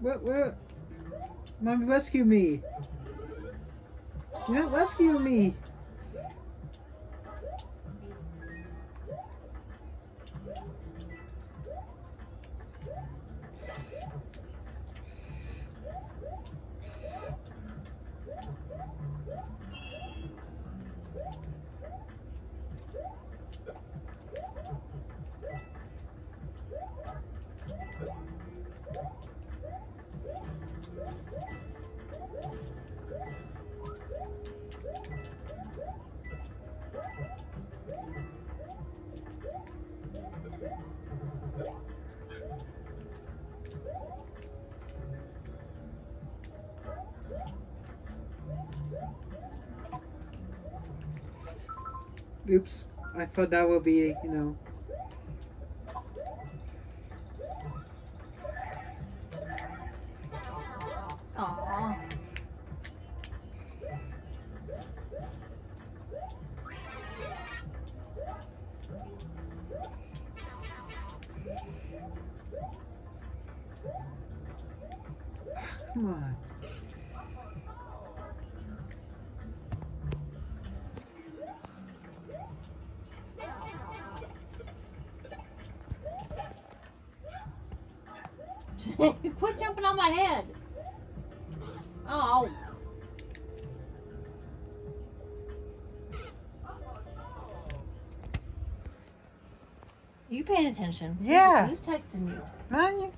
What? What? Mommy, rescue me! You're not rescuing me! Oops. I thought that would be, you know. Come on. Quit jumping on my head. Oh. You paying attention? Yeah. Who's texting you? Man, you